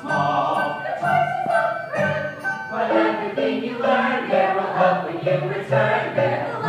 small. The choices of friends. But everything you learn there will help when you return there.